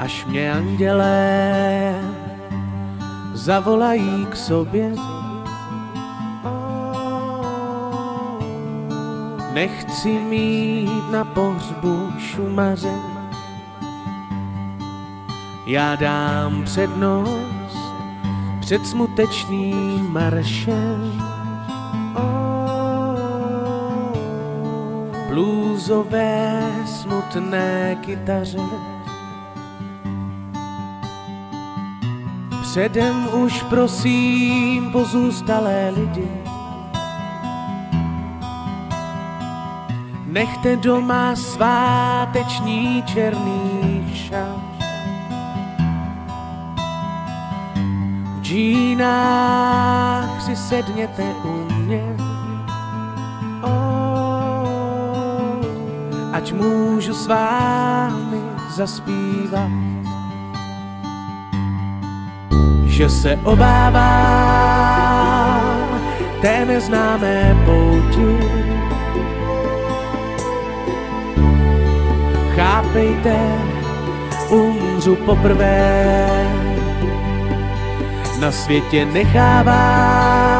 až mě andělé zavolají k sobě. Nechci mít na pohřbu šumaře, já dám přednost před smutečným maršem. Blůzové smutné kytaře Předem už prosím pozůstalé lidi. Nechte doma sváteční černý šat V džínách si sedněte u mě. Ať můžu s vámi zaspívat. Že se obávám té neznámé pouti. Chápejte, umřu poprvé, na světě nechávám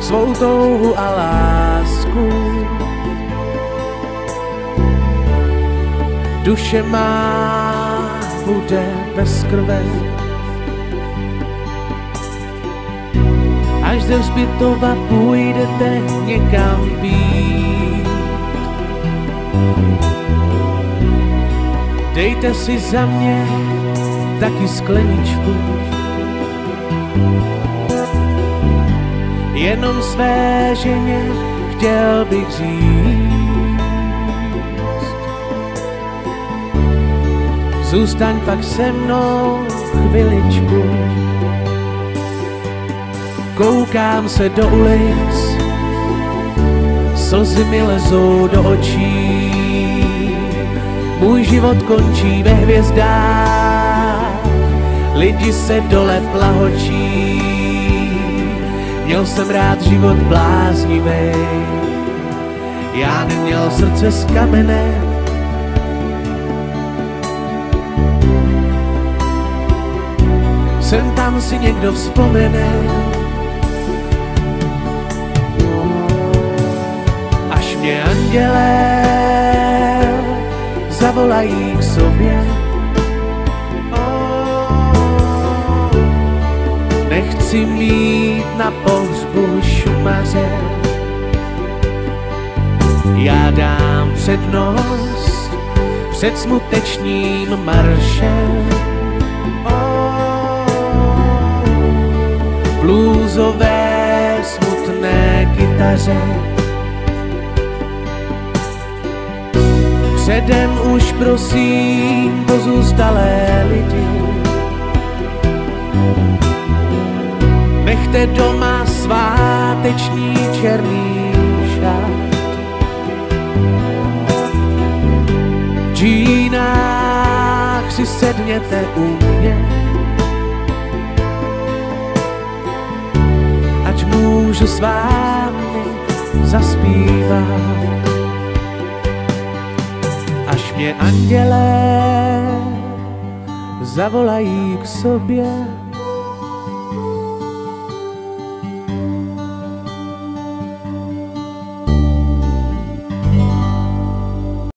svou touhu a lásku duše má bude bez krve. Až ze hřbitova půjdete někam být. Dejte si za mě taky skleničku. Jenom své ženě chtěl bych říct, Zůstaň pak se mnou chviličku. Koukám se do ulic, slzy mi lezou do očí. Můj život končí ve hvězdách, lidi se dole plahočí. Měl jsem rád život bláznivý, já neměl srdce z kamene, sem tam si někdo vzpomene. Andělé zavolají k sobě. Nechci mít na pohřbu šumaře, já dám přednost před smutečným maršem. bluzové smutné kytaře. Předem už prosím pozůstalé lidi, nechte doma sváteční černý šat. V džínách si sedněte u mě, můžu s vámi zaspívat. Mě andělé zavolají k sobě,